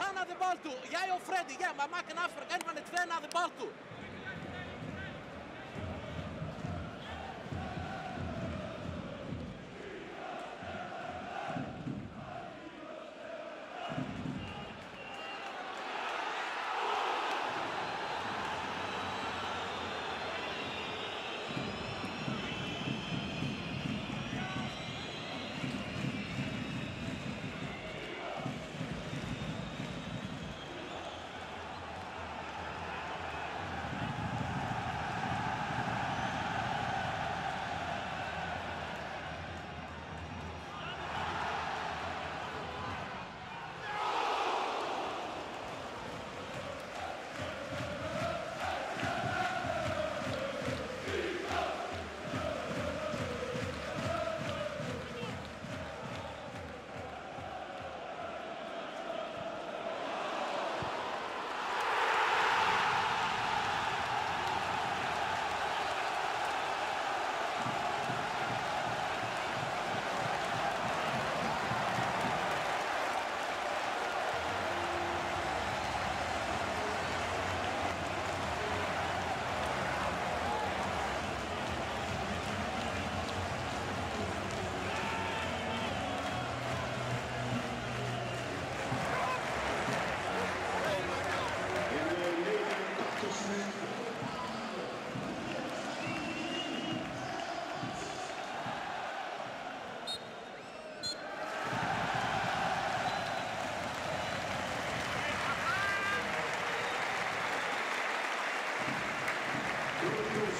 ga naar de bal toe. Jij of Freddy, ja, maar maak een afspraak en van de twee naar de bal toe.